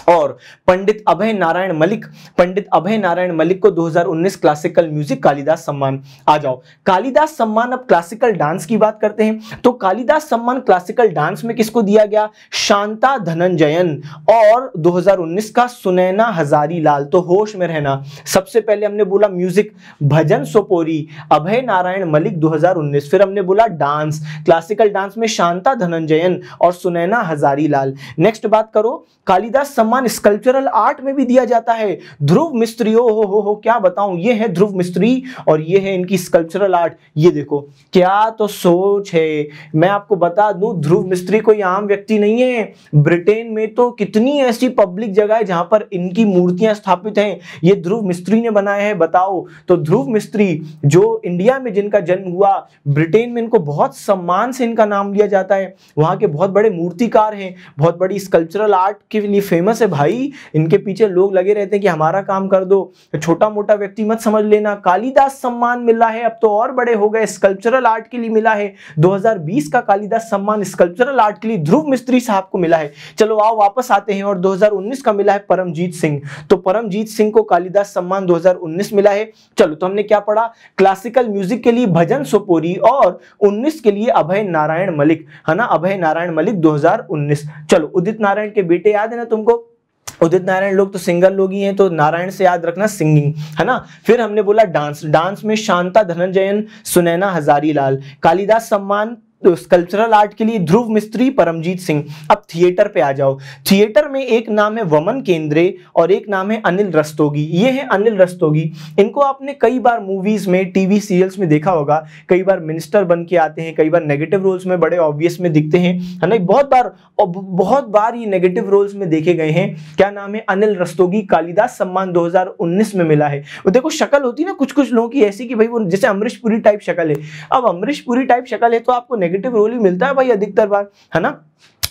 और पंडित अभय नारायण मलिक, पंडित अभय नारायण मलिक को 2019 क्लासिकल म्यूज़िक कालिदास सम्मान। आ जाओ। कालिदास सम्मान, अब क्लासिकल डांस की बात करते हैं। तो कालिदास सम्मान क्लासिकल डांस में किसको दिया गया? शांता धनंजयन। और 2019 का सुनैना हजारी लाल तो होश में रहना। सबसे पहले हमने बोला म्यूज़िक भजन सोपोरी। अभय नारायण मलिक 2019 फिर हमने बोला डांस क्लासिकल डांस में शांता धनंजयन और सुनैना हजारी नेक्स्ट बात करो। कालिदास सम्मान स्कल्पचरल आर्ट में भी दिया जाता है। ध्रुव मिस्त्री ओ हो हो, हो क्या बताऊँ? ये है ध्रुव मिस्त्री और ये है इनकी स्कल्पचरल आर्ट ये देखो क्या तो सोच है? मैं आपको बता दूँ ध्रुव मिस्त्री कोई आम व्यक्ति नहीं है। ब्रिटेन में तो कितनी ऐसी पब्लिक जगह है जहाँ पर इनकी मूर्तियाँ स्थापित हैं। ये ध्रुव मिस्त्री ने बनाया है बताओ। तो ध्रुव मिस्त्री जो इंडिया में जिनका जन्म हुआ ब्रिटेन में इनको बहुत सम्मान से इनका नाम लिया जाता है। वहाँ के बहुत बड़े मूर्तिकार हैं बहुत बड़ी स्कल्पचरल आर्ट के लिए फ़ेमस है भाई, इनके पीछे लोग लगे रहते हैं कि हमारा काम कर दो। छोटा मोटा व्यक्ति मत समझ लेना। कालिदास सम्मान मिला है, अब तो और बड़े हो गए। स्कल्पचरल आर्ट के लिए मिला है। 2020 का कालिदास सम्मान स्कल्पचरल आर्ट के लिए ध्रुव मिस्त्री साहब को मिला है। चलो आओ वापस आते हैं और 2019 का मिला है परमजीत सिंह। तो परमजीत सिंह को कालिदास सम्मान 2019 मिला है। चलो तो हमने क्या पढ़ा? क्लासिकल म्यूज़िक के लिए भजन सोपोरी और 19 के लिए अभय नारायण मलिक, है ना? अभय नारायण मलिक 2019 चलो उदित नारायण के बेटे याद है ना तुमको? उदित नारायण लोग तो सिंगर लोग ही हैं तो नारायण से याद रखना सिंगिंग, है ना? फिर हमने बोला डांस डांस में शांता धनंजयन, सुनैना हजारी लाल कालिदास सम्मान स्कल्पचरल आर्ट के लिए ध्रुव मिस्त्री परमजीत सिंह, अब थिएटर पे आ जाओ। थिएटर में एक नाम है वमन केंद्रे और एक नाम है अनिल रस्तोगी। ये है अनिल रस्तोगी। इनको आपने कई बार मूवीज़ में टीवी सीरियल्स में देखा होगा। कई बार मिनिस्टर बन के आते हैं, कई बार नेगेटिव रोल्स में बड़े ऑब्वियस में दिखते हैं। है ना? बहुत बार बहुत बार ये नेगेटिव रोल्स में देखे गए हैं। क्या नाम है? अनिल रस्तोगी, कालिदास सम्मान दो हज़ार उन्नीस में मिला है। वो देखो, शक्ल होती है ना कुछ कुछ लोगों की ऐसी कि भाई वो, जैसे अमरीश पुरी टाइप शक्ल है। अब अमरीश पुरी टाइप शक्ल है तो आपको नेगेटिव रोल ही मिलता है भाई अधिकतर बार है ना?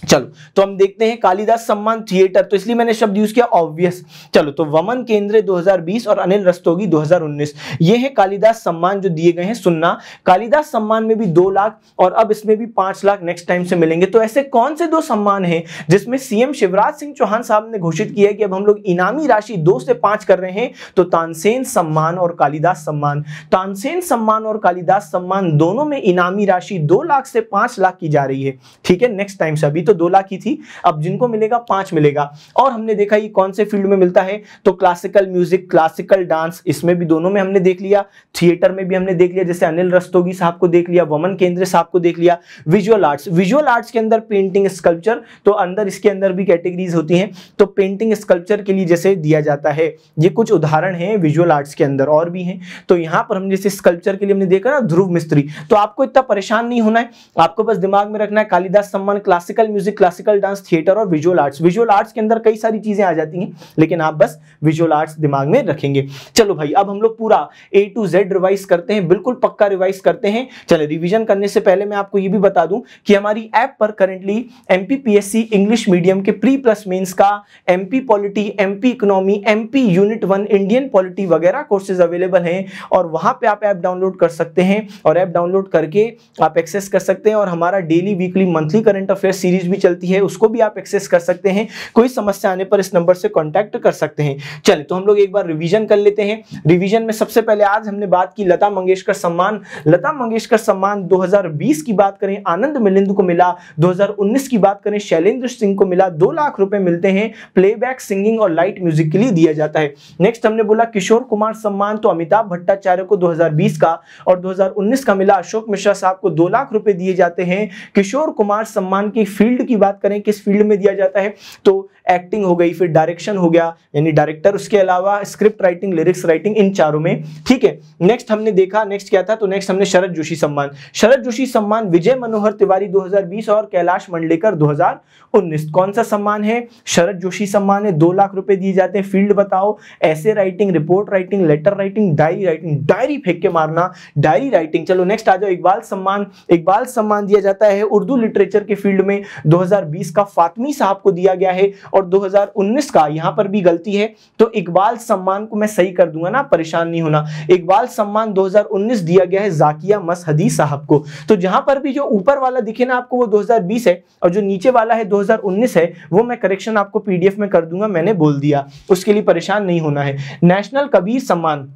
चलो तो हम देखते हैं कालिदास सम्मान थिएटर तो इसलिए मैंने शब्द यूज़ किया ऑब्वियस चलो तो वमन केंद्र 2020 और अनिल रस्तोगी 2019 ये है कालिदास सम्मान जो दिए गए हैं, सुनना। कालिदास सम्मान में भी दो लाख और अब इसमें भी पाँच लाख नेक्स्ट टाइम से मिलेंगे। तो ऐसे कौन से दो सम्मान हैं जिसमें सीएम शिवराज सिंह चौहान साहब ने घोषित किया कि अब हम लोग इनामी राशि दो से पाँच कर रहे हैं तो तानसेन सम्मान और कालिदास सम्मान। तानसेन सम्मान और कालिदास सम्मान दोनों में इनामी राशि दो लाख से पाँच लाख की जा रही है। ठीक है नेक्स्ट टाइम से अभी तो दो लाख की थी, अब जिनको मिलेगा पाँच मिलेगा। और हमने देखा ये कौन से फ़ील्ड में मिलता है? तो क्लासिकल म्यूज़िक क्लासिकल डांस इसमें भी दोनों में हमने देख लिया। थिएटर में भी हमने देख लिया, जैसे अनिल रस्तोगी साहब को देख लिया, वमन केंद्र साहब को देख लिया। विजुअल आर्ट्स विजुअल आर्ट्स के अंदर पेंटिंग स्कल्पचर तो अंदर इसके अंदर भी कैटेगरीज होती हैं। तो पेंटिंग स्कल्पचर के लिए जैसे दिया जाता है। ये कुछ उदाहरण हैं विजुअल आर्ट्स के अंदर, और भी हैं। तो यहाँ पर हम जैसे स्कल्पचर के लिए हमने देखा ना, ध्रुव मिस्त्री। तो आपको इतना परेशान नहीं होना है। आपको बस दिमाग में रखना है, कालिदास सम्मान classical music classical dance theatre और विजुअल आर्ट्स विजुअल आर्ट्स के अंदर कई सारी चीज़ें आ जाती हैं, लेकिन आप बस विजुअल आर्ट्स दिमाग में रखेंगे। चलो भाई, अब हम लोग पूरा ए टू जेड रिवाइज करते हैं, बिल्कुल पक्का रिवाइज करते हैं। चलो रिविजन करने से पहले मैं आपको ये भी बता दूँ कि हमारी ऐप पर करंटली एमपीपीएससी इंग्लिश मीडियम के प्री प्लस मेंस का MP polity MP economy MP unit one Indian polity वगैरह कोर्सेज अवेलेबल हैं और वहाँ पे आप ऐप डाउनलोड कर सकते हैं और ऐप डाउनलोड करके आप एक्सेस कर सकते हैं और हमारा daily weekly monthly current affair series भी चलती है, उसको भी आप एक्सेस कर सकते हैं। कोई समस्या आने पर इस नंबर से कॉन्टैक्ट कर सकते हैं। चलिए तो हम लोग एक बार रिविजन कर लेते हैं। रिविजन में सबसे पहले आज हमने बात की लता मंगेशकर सम्मान। लता मंगेशकर सम्मान 2020 की बात करें, आनंद मिलिंद को मिला। 2019 की बात करें, शैलेंद्र सिंह को मिला। दो लाख रुपए मिलते हैं प्लेबैक सिंगिंग और लाइट म्यूज़िक के लिए दिया जाता है। नेक्स्ट हमने बोला किशोर कुमार सम्मान तो अमिताभ भट्टाचार्य को 2020 का और 2019 का मिला। अशोक मिश्रा साहब को दो लाख रुपए दिए जाते हैं। किशोर कुमार सम्मान की फ़ील्ड की बात करें, किस फ़ील्ड में दिया जाता है तो एक्टिंग हो गई, फिर डायरेक्शन हो गया, यानी डायरेक्टर उसके अलावा स्क्रिप्ट राइटिंग लिरिक्स राइटिंग इन चारों में, ठीक है? नेक्स्ट हमने देखा नेक्स्ट क्या था? तो नेक्स्ट हमने शरद जोशी सम्मान। शरद जोशी सम्मान, विजय मनोहर तिवारी 2020 और कैलाश मंडलेकर 2019 कौन सा सम्मान है? शरद जोशी सम्मान है, दो लाख रुपए दिए जाते हैं, फ़ील्ड बताओ। ऐसे writing report writing letter writing diary writing diary फेंक के मारना डायरी राइटिंग चलो नेक्स्ट आ जाओ, इकबाल सम्मान। इकबाल सम्मान दिया जाता है उर्दू लिटरेचर के फ़ील्ड में 2020 का फातमी साहब को दिया गया है और 2019 का यहाँ पर भी गलती है। तो इकबाल सम्मान को मैं सही कर दूँगा ना, परेशान नहीं होना। इकबाल सम्मान 2019 दिया गया है जाकिया मसहदी साहब को। तो जहाँ पर भी जो ऊपर वाला दिखे ना आपको, वो 2020 है और जो नीचे वाला है 2019 है, वो मैं करेक्शन आपको पीडीएफ में कर दूँगा, मैंने बोल दिया। उसके लिए परेशान नहीं होना है। नेशनल कबीर सम्मान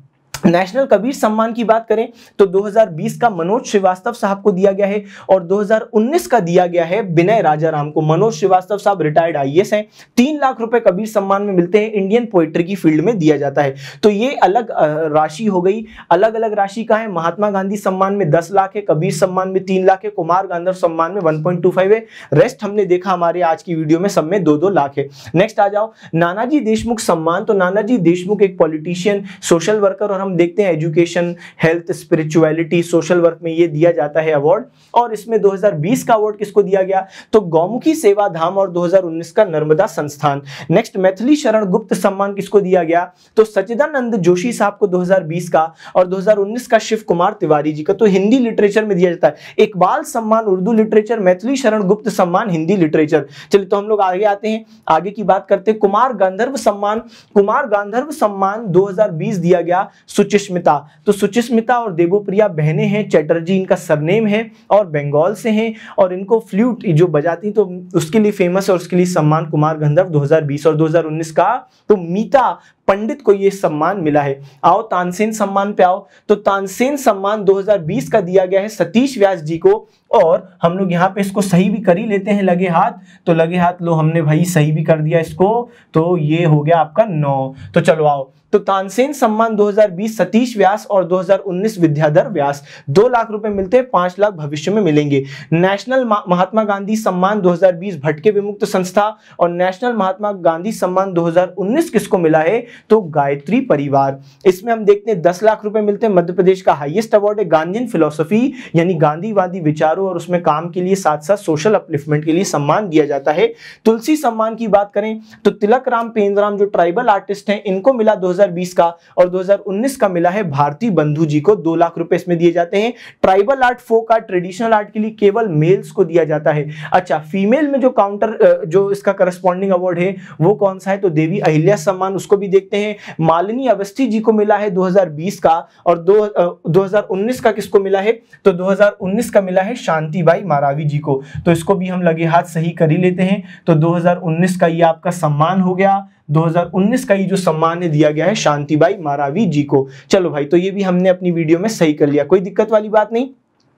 नेशनल कबीर सम्मान की बात करें तो 2020 का मनोज श्रीवास्तव साहब को दिया गया है और 2019 का दिया गया है विनय राजाराम को। मनोज श्रीवास्तव साहब रिटायर्ड आईएएस हैं। तीन लाख रुपए कबीर सम्मान में मिलते हैं। इंडियन पोइट्री की फ़ील्ड में दिया जाता है। तो ये अलग राशि हो गई। अलग अलग राशि का है। महात्मा गांधी सम्मान में दस लाख है, कबीर सम्मान में तीन लाख है, कुमार गांधर सम्मान में वन है। रेस्ट हमने देखा हमारे आज की वीडियो में, सब में दो दो लाख है। नेक्स्ट आ जाओ। नानाजी देशमुख सम्मान तो नानाजी देशमुख एक पॉलिटिशियन, सोशल वर्कर और हम देखते हैं education health spirituality social work में ये दिया जाता है अवार्ड और इसमें 2020 का अवार्ड किसको दिया गया? तो गौमुखी सेवा धाम और 2019 का नर्मदा संस्थान. नेक्स्ट मैथिली शरण गुप्त सम्मान किसको दिया गया? तो सचिदानंद जोशी साहब को 2020 का और 2019 का शिव कुमार तिवारी जी का. तो हिंदी लिटरेचर में दिया जाता है. इकबाल सम्मान उर्दू लिटरेचर मैथिली शरण गुप्त सम्मान हिंदी लिटरेचर चलिए तो हम लोग आगे आते हैं. आगे की बात करते हैं. कुमार गांधर्व सम्मान, कुमार गांधर्व सम्मान 2020 दिया गया. सुचिस्मिता तो सुचिस्मिता और देवोप्रिया बहने हैं, चैटर्जी इनका सरनेम है और बंगाल से हैं और इनको फ्लूट जो बजाती तो उसके लिए फ़ेमस और उसके लिए सम्मान कुमार गंधर्व 2020 और 2019 का। तो मीता पंडित को ये सम्मान मिला है। आओ, तानसेन सम्मान पे आओ। तो तानसेन सम्मान 2020 का दिया गया है सतीश व्यास जी को और हम लोग यहाँ पे इसको सही भी कर ही लेते हैं लगे हाथ। तो लगे हाथ लो, हमने भाई सही भी कर दिया इसको। तो ये हो गया आपका नौ। तो चलो आओ। तो तानसेन सम्मान 2020 सतीश व्यास और 2019 विद्याधर व्यास। दो लाख रुपए मिलते हैं, पाँच लाख भविष्य में मिलेंगे। नेशनल महात्मा गांधी सम्मान 2020 भटके विमुक्त संस्था और नेशनल महात्मा गांधी सम्मान 2019 किसको मिला है? तो गायत्री परिवार। इसमें हम देखते हैं, दस लाख रुपए मिलते हैं। मध्य प्रदेश का हाइएस्ट अवार्ड है गांधीन फिलोसफी यानी गांधीवादी विचारों और उसमें काम के लिए साथ साथ सोशल अपलिफ्टमेंट के लिए सम्मान दिया जाता है। तुलसी सम्मान की बात करें तो तिलक राम पेंद्राम जो ट्राइबल आर्टिस्ट हैं, इनको मिला 2020 का और 2019 का मिला है भारती बंधु जी को। दो लाख रुपए इसमें दिए जाते हैं। Tribal art folk art traditional art के लिए केवल मेल्स को दिया जाता है। अच्छा फीमेल में जो काउंटर जो इसका करस्पॉन्डिंग अवार्ड है, वो कौन सा है? तो देवी अहिल्या सम्मान, उसको भी देखते हैं। मालिनी अवस्थी जी को मिला है 2020 का और दो दो का किसको मिला है? तो 2019 का मिला है शांतिबाई मारावी जी को। तो इसको भी हम लगे हाथ सही कर ही लेते हैं। तो 2019 का ये आपका सम्मान हो गया। 2019 का ये जो सम्मान दिया गया है शांतिबाई मारावी जी को। चलो भाई तो ये भी हमने अपनी वीडियो में सही कर लिया। कोई दिक्कत वाली बात नहीं।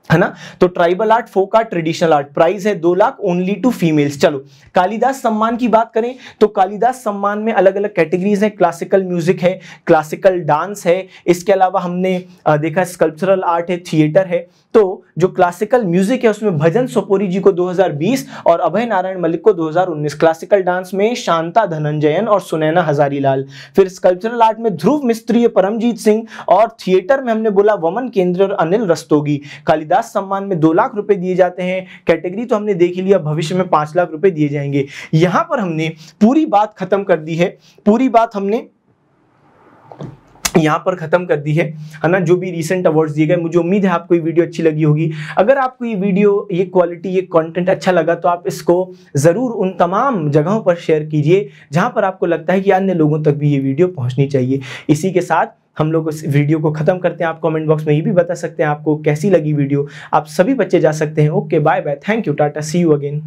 है ना? तो tribal art folk art traditional art prize है दो लाख ओनली टू फीमेल्स चलो, कालिदास सम्मान की बात करें तो कालिदास सम्मान में अलग अलग कैटेगरीज हैं। क्लासिकल म्यूज़िक है क्लासिकल डांस है, इसके अलावा हमने देखा स्कल्पचरल आर्ट है थिएटर है। तो जो क्लासिकल म्यूज़िक है, उसमें भजन सोपोरी जी को 2020 और अभय नारायण मलिक को 2019 क्लासिकल डांस में शांता धनंजयन और सुनैना हजारीलाल। फिर स्कल्पचरल आर्ट में ध्रुव मिस्त्री परमजीत सिंह और थिएटर में हमने बोला वमन केंद्र और अनिल रस्तोगी। कालिदास सम्मान में दो लाख रुपए दिए जाते हैं। कैटेगरी तो हमने देख लिया, भविष्य में पाँच लाख रुपए दिए जाएँगे। यहाँ पर हमने पूरी बात खत्म कर दी है। पूरी बात हमने यहाँ पर खत्म कर दी है है ना? जो भी रिसेंट अवार्ड्स दिए गए, मुझे उम्मीद है आपको ये वीडियो अच्छी लगी होगी। अगर आपको ये वीडियो ये क्वालिटी ये कंटेंट अच्छा लगा तो आप इसको ज़रूर उन तमाम जगहों पर शेयर कीजिए, जहाँ पर आपको लगता है कि अन्य लोगों तक भी ये वीडियो पहुँचनी चाहिए। इसी के साथ हम लोग इस वीडियो को खत्म करते हैं। आप कमेंट बॉक्स में ये भी बता सकते हैं आपको कैसी लगी वीडियो आप सभी बच्चे जा सकते हैं। Okay bye bye thank you tata see you again